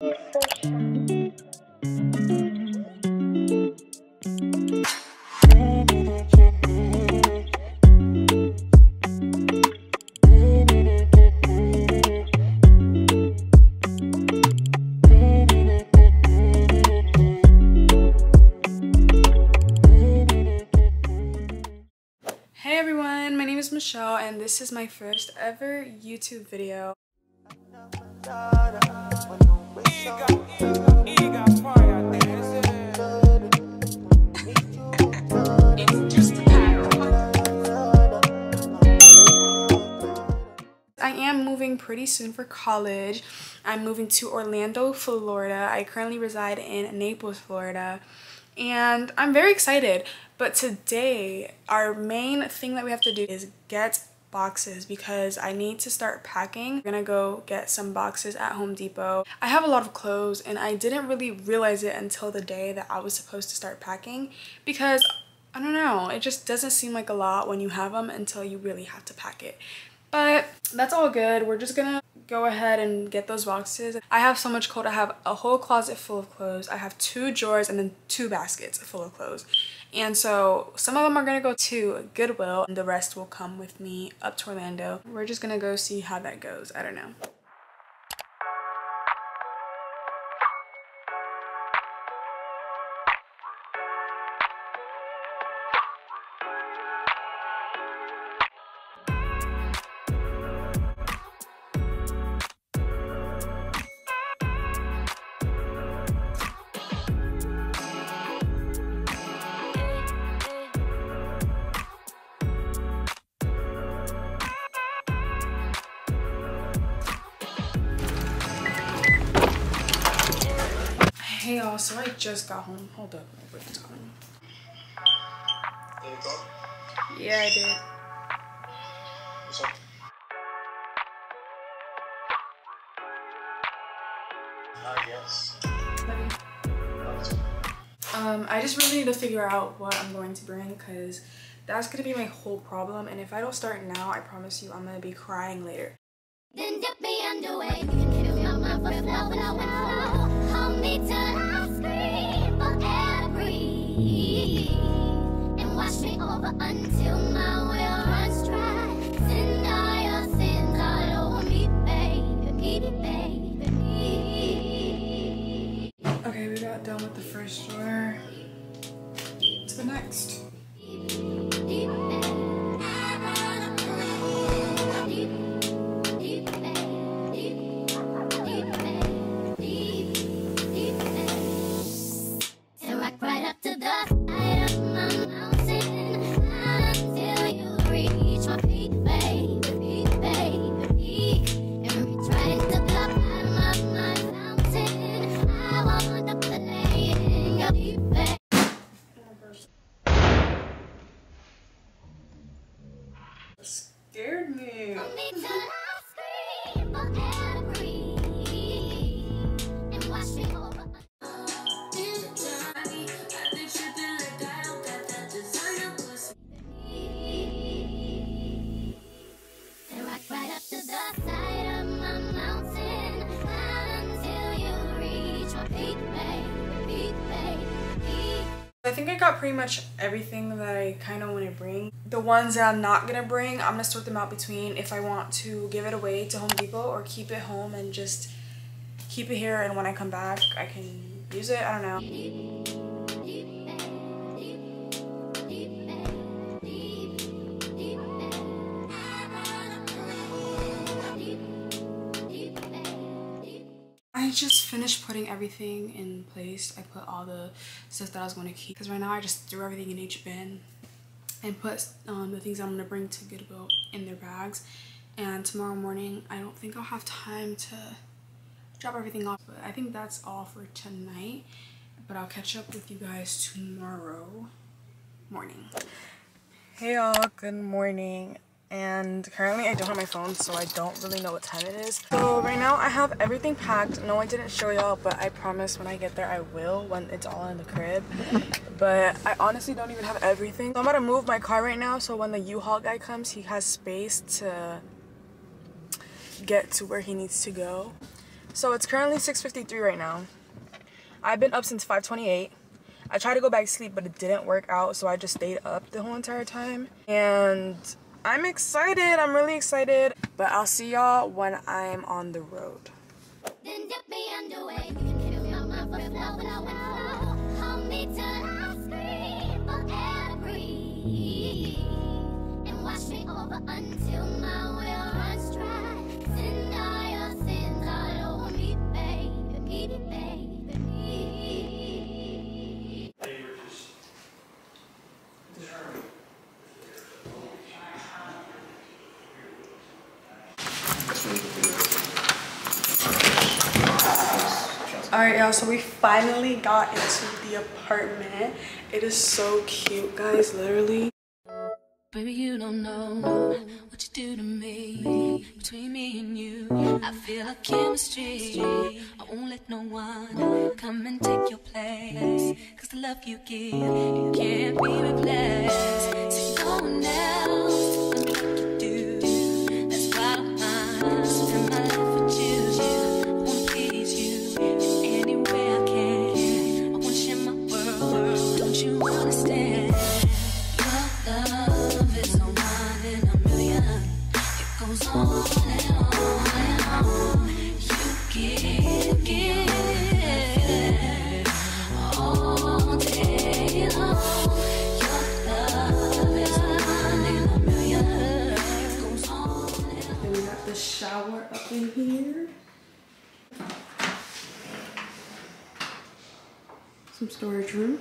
Hey everyone, my name is Michelle and this is my first ever YouTube video. I am moving pretty soon for college. I'm moving to Orlando, Florida. I currently reside in Naples, Florida. And I'm very excited. But today, our main thing that we have to do is get boxes because I need to start packing. I'm gonna go get some boxes at Home Depot. I have a lot of clothes and I didn't really realize it until the day that I was supposed to start packing because I don't know, it just doesn't seem like a lot when you have them until you really have to pack it. But that's all good. We're just gonna go ahead and get those boxes. I have so much clothes. I have a whole closet full of clothes. I have two drawers and then two baskets full of clothes. And so some of them are gonna go to Goodwill and the rest will come with me up to Orlando. We're just gonna go see how that goes. I don't know. Hey y'all, so I just got home. Hold up, I'll break time. Yeah, I did. Um, I just really need to figure out what I'm going to bring because that's gonna be my whole problem. And if I don't start now, I promise you I'm gonna be crying later. Then dip me underway. And wash me over until my will runs dry. Send all your sins all over oh, me, baby, baby, baby. Okay, we got done with the first drawer. To the next. Think I got pretty much everything that I kind of want to bring. The ones that I'm not going to bring, I'm going to sort them out between if I want to give it away to Home Depot or keep it home and just keep it here and when I come back I can use it. I don't know. I just finished putting everything in place. I put all the stuff that I was going to keep because right now I just threw everything in each bin and put um, the things I'm going to bring to Goodwill in their bags. And tomorrow morning, I don't think I'll have time to drop everything off. But I think that's all for tonight. But I'll catch up with you guys tomorrow morning. Hey y'all, good morning. And currently I don't have my phone, so I don't really know what time it is. So right now I have everything packed. No, I didn't show y'all, but I promise when I get there I will when it's all in the crib. But I honestly don't even have everything. So I'm about to move my car right now, so when the U-Haul guy comes, he has space to get to where he needs to go. So it's currently 6:53 right now. I've been up since 5:28. I tried to go back to sleep, but it didn't work out, so I just stayed up the whole entire time. And I'm excited. I'm really excited. But I'll see y'all when I'm on the road. All right, y'all. So we finally got into the apartment. It is so cute, guys. Literally. Baby, you don't know what you do to me. Between me and you, I feel a chemistry. I won't let no one come and take your place. Cause the love you give, it can't be replaced. Shower up in here. Some storage room.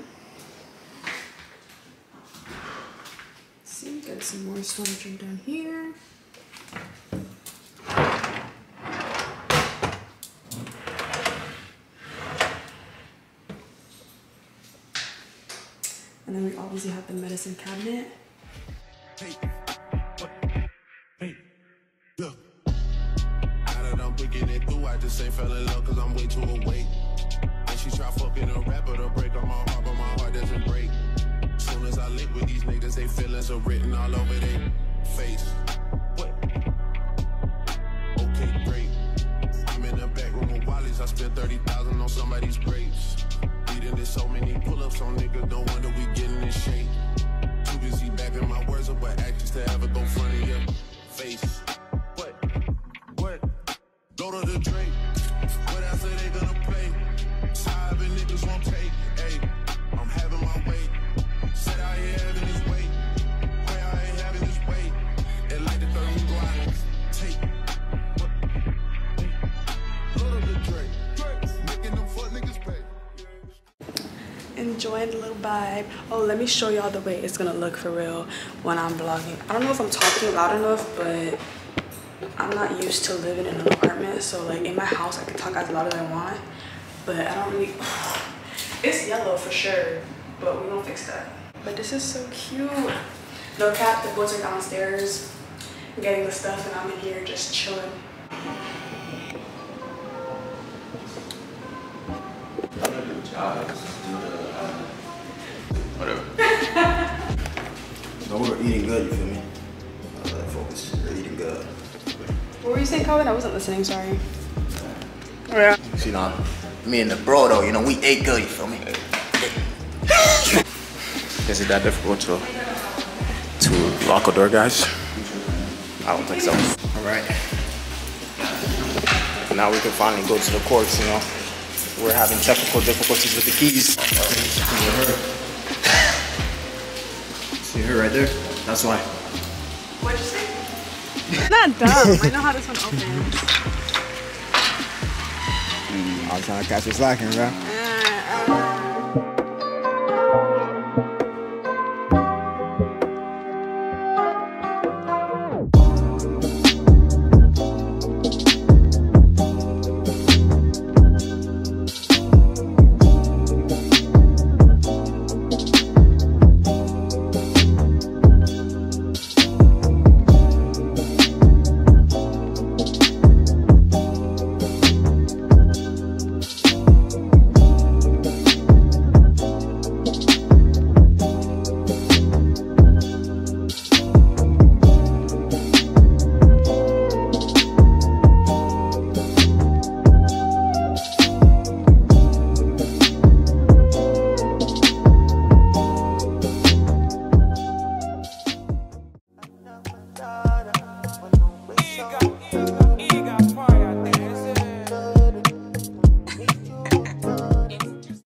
see, got some more storage room down here. And then we obviously have the medicine cabinet. It through, I just fell in love cause I'm way too awake. And she try fucking a rapper to break my heart, but my heart doesn't break. Soon as I with these niggas, they feelings are written all over their face. What? Okay, great. I'm in the back room of Wally's, I spent 30,000 on somebody's grapes. So many pull-ups on niggas, wonder To the drink. What else are they gonna play? Niggas won't take. Hey, I'm having my way. Said I ain't having. Way I ain't having weight. And like the third we go out take. The drink. Making them niggas pay. enjoying the little vibe. Oh, let me show y'all the way it's gonna look for real when I'm vlogging. I don't know if I'm talking loud enough, but I'm not used to living in an apartment. So like in my house, I can talk as loud as I want, but I don't really. It's yellow for sure, but we gonna fix that. But this is so cute. No cap, the boys are downstairs getting the stuff, and I'm in here just chilling. Whatever. no, we're eating good, you feel me? Uh, focus. We're eating good. What were you saying, Colin? I wasn't listening. Sorry. Yeah. See, now, me and the bro, though, you know, we ate good, you feel me? Is it that difficult to to lock a door, guys? I don't think so. All right. Now we can finally go to the courts. You know, we're having technical difficulties with the keys. See her right there? That's why. What'd you say? Not dumb. I know how this one opens. Mm, I was trying to catch you slacking, bro.